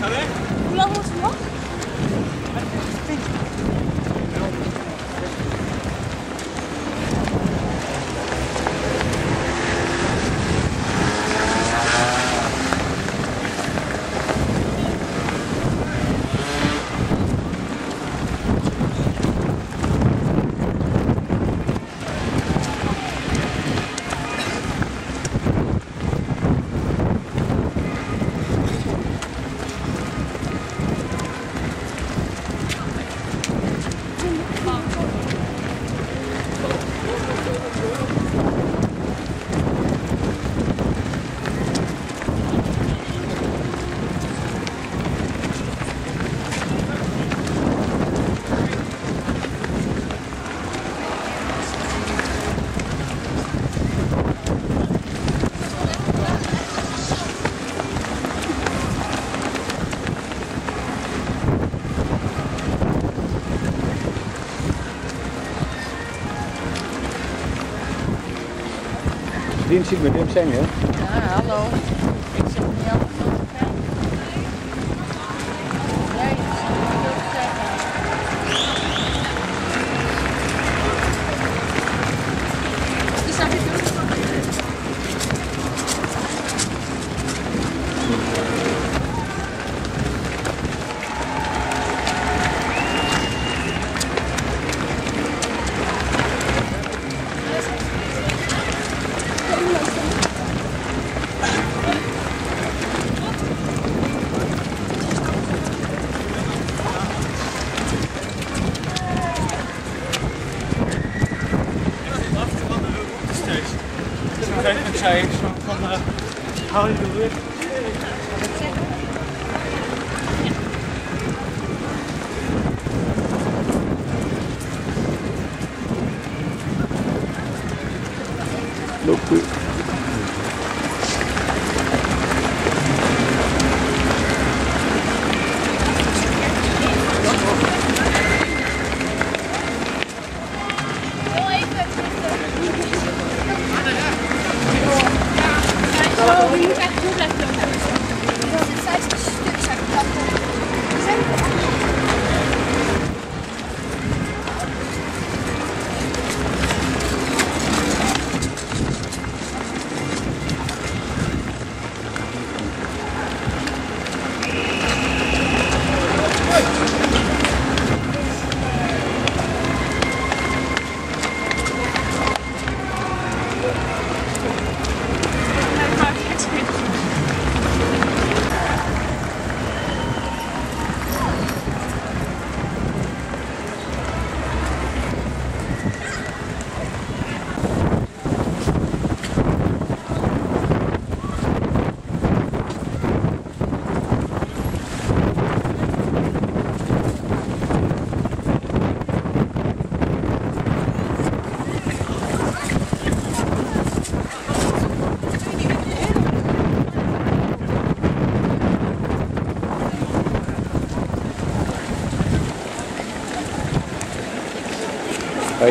잘해? 올라보시나? vriend ziet met hem zijn, hè? Ja, hallo. So quick.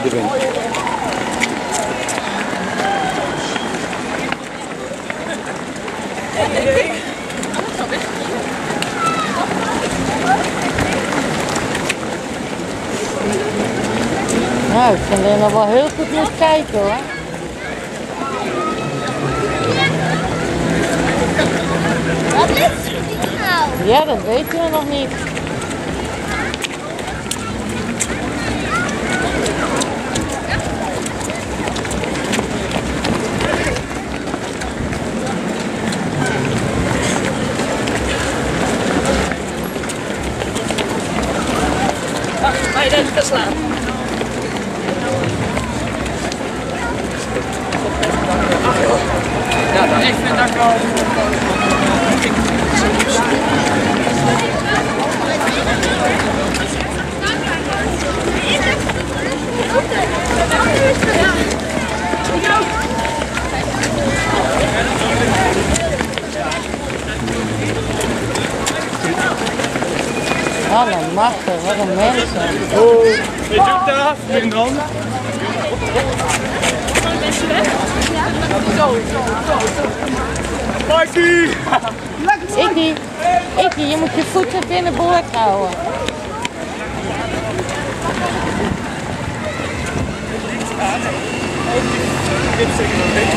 Bij de wind. Nou, ik vind je nog wel heel goed moet kijken hoor. Wat is dit nou? Ja, dat weten we nog niet. Een machten, wat een mensen. Oh, je doet daar, in dan. Mikey! Ikkie, Ikkie, je moet je voeten binnenboord houden. Ja,